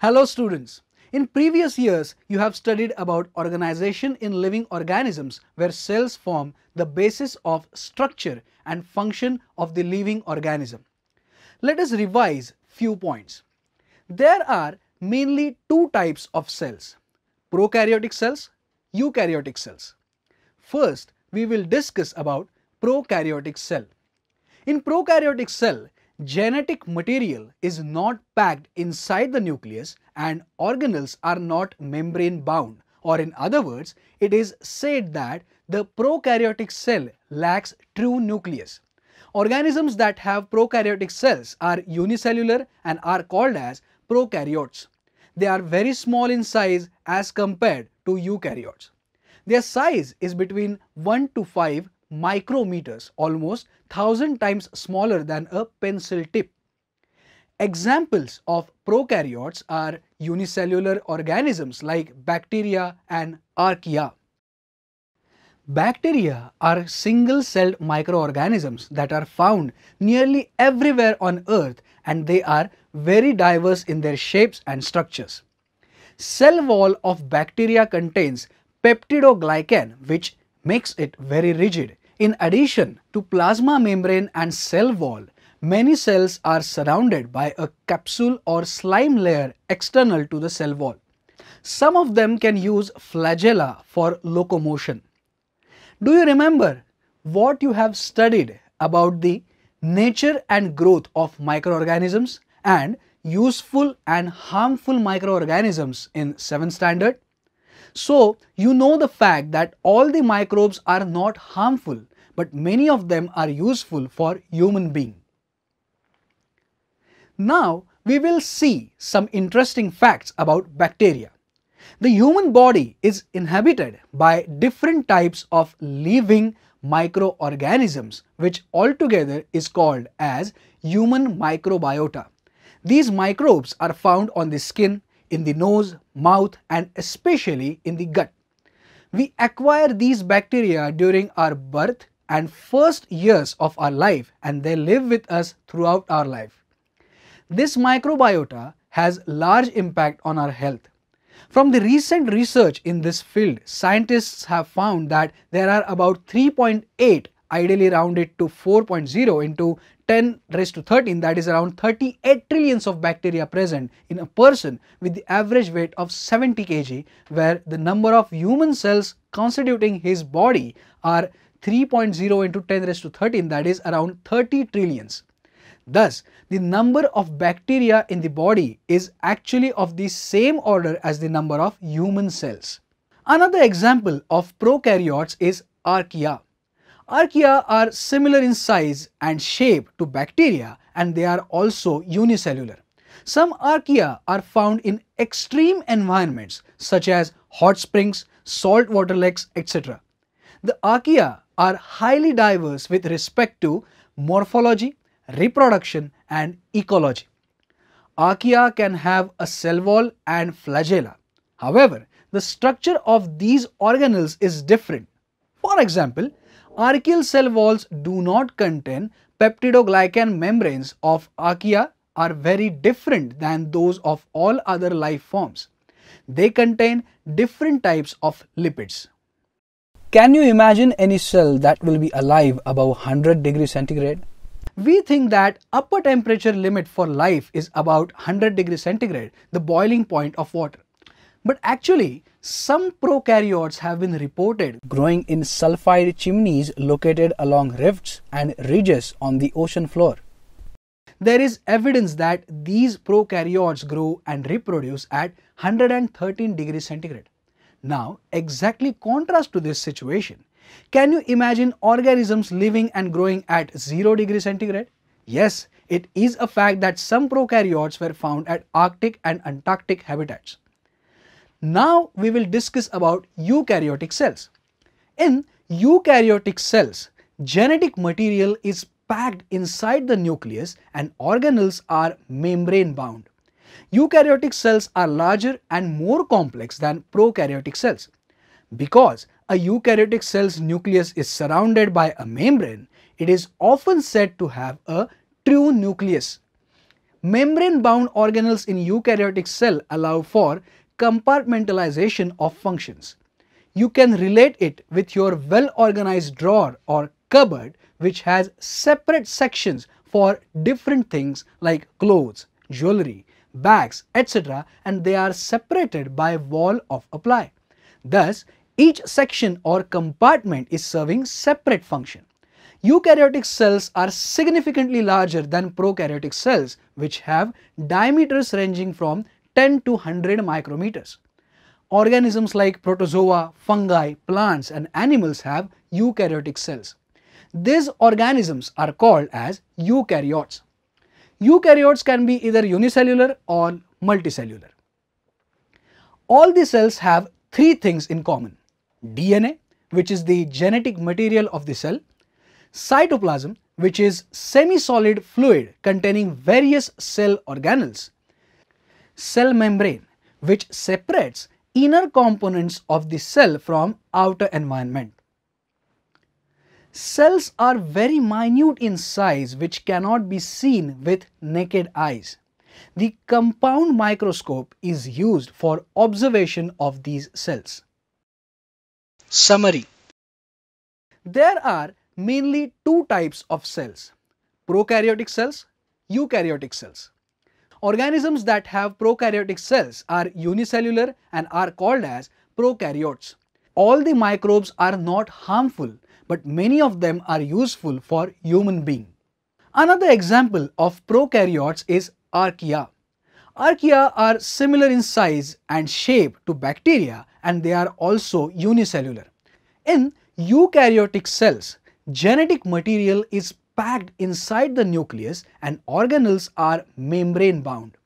Hello students. In previous years, you have studied about organization in living organisms where cells form the basis of structure and function of the living organism. Let us revise few points. There are mainly two types of cells, prokaryotic cells, eukaryotic cells. First, we will discuss about prokaryotic cell. In prokaryotic cell, genetic material is not packed inside the nucleus and organelles are not membrane bound or in other words it is said that the prokaryotic cell lacks true nucleus. Organisms that have prokaryotic cells are unicellular and are called as prokaryotes. They are very small in size as compared to eukaryotes. Their size is between 1 to 5 micrometers, almost 1000 times smaller than a pencil tip. Examples of prokaryotes are unicellular organisms like bacteria and archaea. Bacteria are single-celled microorganisms that are found nearly everywhere on earth and they are very diverse in their shapes and structures. Cell wall of bacteria contains peptidoglycan which makes it very rigid. In addition to plasma membrane and cell wall, many cells are surrounded by a capsule or slime layer external to the cell wall. Some of them can use flagella for locomotion. Do you remember what you have studied about the nature and growth of microorganisms and useful and harmful microorganisms in 7th standard? So, you know the fact that all the microbes are not harmful but many of them are useful for human being. Now, we will see some interesting facts about bacteria. The human body is inhabited by different types of living microorganisms which altogether is called as human microbiota. These microbes are found on the skin, in the nose, mouth and especially in the gut. We acquire these bacteria during our birth and first years of our life and they live with us throughout our life. This microbiota has large impact on our health. From the recent research in this field, scientists have found that there are about 3.8 ideally round it to 4.0 into 10 raised to 13 that is around 38 trillions of bacteria present in a person with the average weight of 70 kg where the number of human cells constituting his body are 3.0 into 10 raised to 13 that is around 30 trillions. Thus, the number of bacteria in the body is actually of the same order as the number of human cells. Another example of prokaryotes is archaea. Archaea are similar in size and shape to bacteria and they are also unicellular. Some archaea are found in extreme environments such as hot springs, saltwater lakes, etc. The archaea are highly diverse with respect to morphology, reproduction and ecology. Archaea can have a cell wall and flagella. However, the structure of these organelles is different. For example, archaeal cell walls do not contain peptidoglycan membranes of archaea are very different than those of all other life forms. They contain different types of lipids. Can you imagine any cell that will be alive above 100 degrees centigrade? We think that upper temperature limit for life is about 100 degrees centigrade, the boiling point of water. But actually, some prokaryotes have been reported growing in sulfide chimneys located along rifts and ridges on the ocean floor. There is evidence that these prokaryotes grow and reproduce at 113 degrees centigrade. Now, exactly contrast to this situation. Can you imagine organisms living and growing at 0 degrees centigrade? Yes, it is a fact that some prokaryotes were found at Arctic and Antarctic habitats. Now we will discuss about eukaryotic cells. In eukaryotic cells, genetic material is packed inside the nucleus and organelles are membrane bound. Eukaryotic cells are larger and more complex than prokaryotic cells. Because a eukaryotic cell's nucleus is surrounded by a membrane, it is often said to have a true nucleus. Membrane-bound organelles in eukaryotic cell allow for compartmentalization of functions. You can relate it with your well-organized drawer or cupboard which has separate sections for different things like clothes, jewelry, bags, etc. and they are separated by wall of apply. Thus, each section or compartment is serving separate function. Eukaryotic cells are significantly larger than prokaryotic cells which have diameters ranging from 10 to 100 micrometers. Organisms like protozoa, fungi, plants and animals have eukaryotic cells. These organisms are called as eukaryotes. Eukaryotes can be either unicellular or multicellular. All the cells have three things in common. DNA, which is the genetic material of the cell, cytoplasm, which is semi-solid fluid containing various cell organelles, cell membrane, which separates inner components of the cell from outer environment. Cells are very minute in size which cannot be seen with naked eyes. The compound microscope is used for observation of these cells. Summary There are mainly two types of cells, prokaryotic cells, eukaryotic cells. Organisms that have prokaryotic cells are unicellular and are called as prokaryotes. All the microbes are not harmful but many of them are useful for human being. Another example of prokaryotes is archaea. Archaea are similar in size and shape to bacteria and they are also unicellular. In eukaryotic cells, genetic material is packed inside the nucleus and organelles are membrane bound.